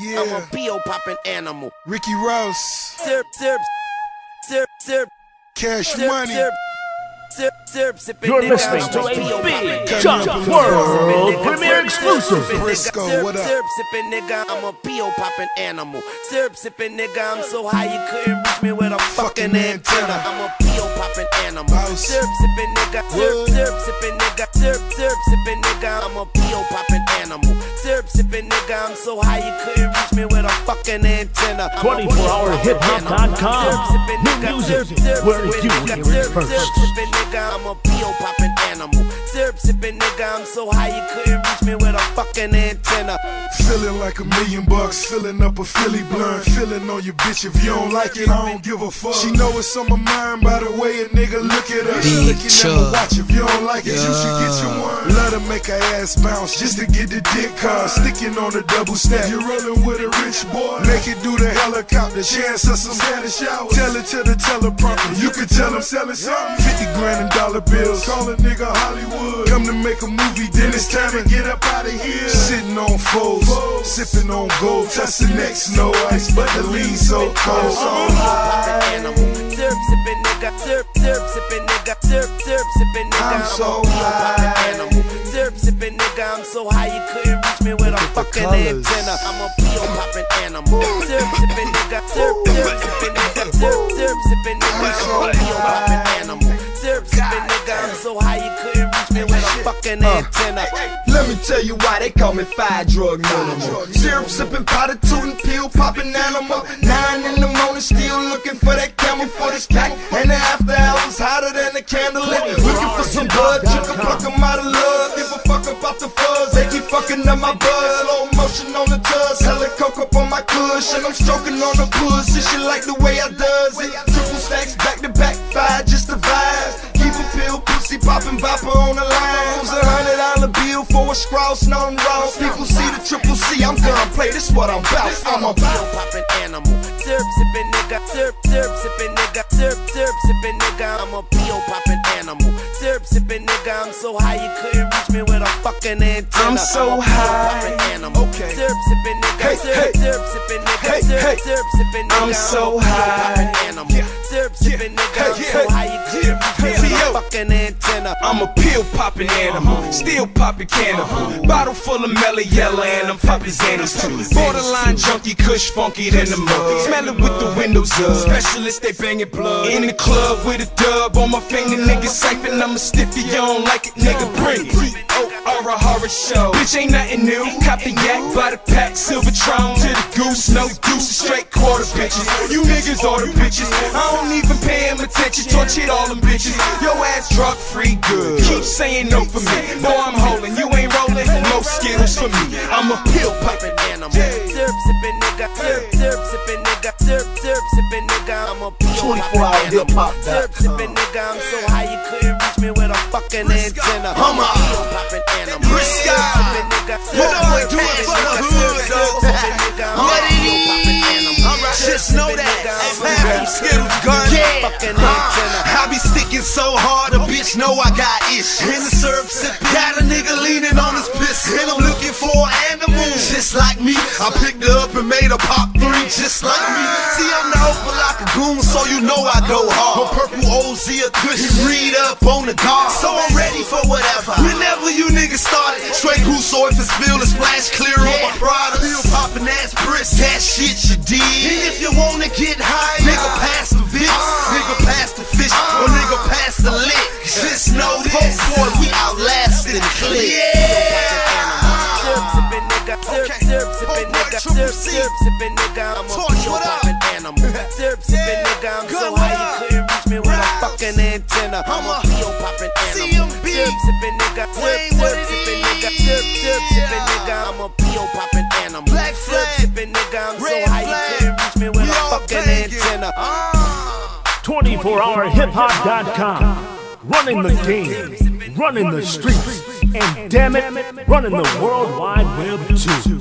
Yeah. I'm a PO popping animal. Ricky Ross, Syrup, syrup, syrup, syrup, Cash syrup, Money. syrup, syrup, syrup, sipping You're nigga. listening I'm to a a big popping Jump. World Syrup, premiere syrup, exclusive. syrup, Brisco, what up? Syrup sipping nigga, I'm a PO popping animal. Syrup sipping nigga, I'm so high you couldn't reach me with a fucking Fucking antenna. antenna. I'm a PO popping animal. Mouse. Syrup sipping nigga, syrup, syrup sipping nigga, syrup, syrup sipping nigga, I'm a PO popping animal. Syrup sipping nigga, I'm so high you couldn't reach me with a fucking antenna. 24-hour PO hiphop.com. animal. Syrup sipping New music, syrup, syrup where you nigga, hear it first. syrup sipping nigga, I'm a PO popping animal. Syrup sipping nigga, I'm so high you couldn't reach me with a fucking antenna. Feeling like a million bucks, filling up a Philly blunt, feeling on your bitch. If you don't like it, I don't give a fuck. She know it's on my mind by the way a nigga look at her. She Big looking at my Chuck. watch. If you don't like it, you should get your one. Let her make her ass bounce just to get the dick car. Sticking on the double stack. You're rolling with a rich boy. Make it do the helicopter. Chance of some Spanish showers. Tell it to the teleprompter. You can tell I'm selling something. 50 grand in dollar bills. Call a nigga Hollywood. Come to make a movie, then it's time to get up out of here. Sitting on foes, sipping on gold. Touch the next, no ice, but the lean so cold. poppin' animal. Syrup sippin' nigga, syrup, syrup sippin' nigga, syrup, syrup sippin' nigga. I'm I'm so a PO poppin' high. So high you couldn't reach me with a fucking antenna. I'm a PO poppin' animal. Syrup sippin' nigga, syrup, syrup sippin' nigga, syrup, syrup sippin' nigga. I'm a PO poppin' animal. Syrup sippin' nigga, I'm so high you couldn't reach me with a fucking uh. antenna. Let me tell you why they call me fire drug minimal. Syrup sipping, powder tootin', pill popping animal. Nine in the morning, still looking for that camel for this pack. And the after hours hotter than the candle fucking up my buzz. Slow motion on the tuss, hella coke up on my cush. And I'm stroking on the pussy, she like the way I does it. Triple stacks back to back, five just the vibes. Keep a pill, pussy popping, bopper on the line. Use a hundred dollar bill for a snow and raw. People see the triple C, I'm gonna play this what I'm about. I'm a PO poppin' animal. Syrup sippin' nigga, syrup, syrup sippin' a PO poppin' animal. Syrup sippin' nigga, I'm so high you couldn't reach me with a fucking antenna. I'm so I'm high. animal. Okay. Syrup sippin' nigga, Hey, syrup, hey. syrup sippin' nigga, Hey, syrup, hey. syrup sippin' nigga. I'm so high. I'm a pill popping animal, still popping cannibal. Bottle full of mellow yellow, and I'm popping Xannies too. Borderline junkie, kush funky than the mug. Smell it with the windows up. Specialists, they banging blood. In the club with a dub on my finger, nigga siphon. I'm a stiffy, you don't like it, nigga, bring it. T.O.R. a horror show. Bitch ain't nothing new. Cop the yak by the pack, Silvertron to the goose, no deuce, straight quarter bitches. You niggas are the bitches. I don't even pay them attention. Torch hit all them bitches. Yo ass drug free good. Keep saying no for me. Boy, I'm holding. You ain't rolling. No skittles for me. I'm a pill popping poppin' animal. Syrup sippin' nigga, syrup, syrup sippin' nigga, syrup, syrup sippin' nigga. I'm a PO 24 hour poppin' hip hop. Syrup sippin' nigga, I'm so high you couldn't reach me with a fucking antenna. I'm a Poppin' animal. Sippin' nigga, You know I syrup do it for the hood, syrup, though. syrup sippin' nigga. I'm a Let it PO poppin' animal. Alright, Syrup just know that. I'm Half them Skittles gun. reach me with a Yeah. fucking Huh. antenna. I be sticking so hard, a bitch know I got issues. In the syrup sip, got a nigga leaning on his piss, and I'm looking for an animal. Just like me, I picked her up and made her pop three, just like me. See, I'm the open like a goon, so you know I go hard. OZ, a cushion, read up on the guard. So I'm ready for whatever. Whenever you niggas started, straight goose, so if it's spilled, it splash clear on my product. Still popping ass bricks, that shit you did. And if you wanna get high, nigga, pass the Vicks, nigga, pass the fish, or nigga, pass the lick. Just know this, boy, we outlasted click. Syrup sippin' nigga, syrup, syrup sippin' nigga, syrup, sippin' nigga. I'm a Torch, what up? animal. Syrup sippin' nigga, I'm so high with a fucking antenna. I'm a PO poppin' animal. CMB. Syrup sippin' nigga, syrup, Wayne, what sippin' nigga, is? syrup, syrup sippin' nigga. I'm a PO poppin' animal. Black Syrup flag. sippin' nigga, I'm so Red high you couldn't reach me with We a fucking banging. antenna. Ah. 24hourhiphop.com. Running the game, running the streets, and damn it, running the World Wide Web too.